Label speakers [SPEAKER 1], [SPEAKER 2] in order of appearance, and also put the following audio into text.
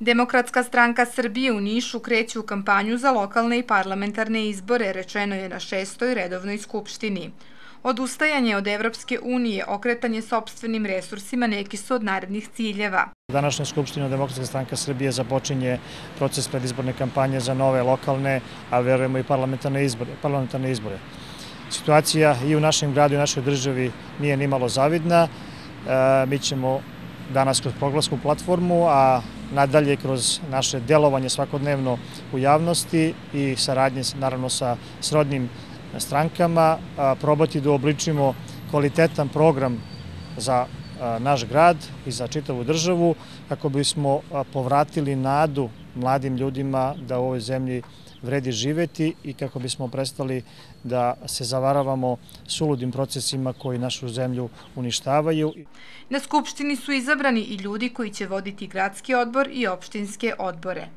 [SPEAKER 1] Demokratska stranka Srbije u Nišu kreće u kampanju za lokalne i parlamentarne izbore, rečeno je na šestoj redovnoj skupštini. Odustajanje od Evropske unije, okretanje sobstvenim resursima neki su od narednih ciljeva.
[SPEAKER 2] Današnja Skupština Demokratska stranka Srbije započinje proces predizborne kampanje za nove lokalne, a verujemo i parlamentarne izbore. Parlamentarne izbore. Situacija i u našem gradu i u našoj državi nije nimalo zavidna. E, mi ćemo danas kroz proglasku platformu, a nadalje kroz naše delovanje svakodnevno u javnosti i saradnje naravno sa srodnim strankama probati da obličimo kvalitetan program za naš grad i za čitavu državu kako bismo povratili nadu mladim ljudima da u ovoj zemlji vredi živeti i kako bismo prestali da se zavaravamo suludim procesima koji našu zemlju uništavaju.
[SPEAKER 1] Na Skupštini su izabrani i ljudi koji će voditi gradski odbor i opštinske odbore.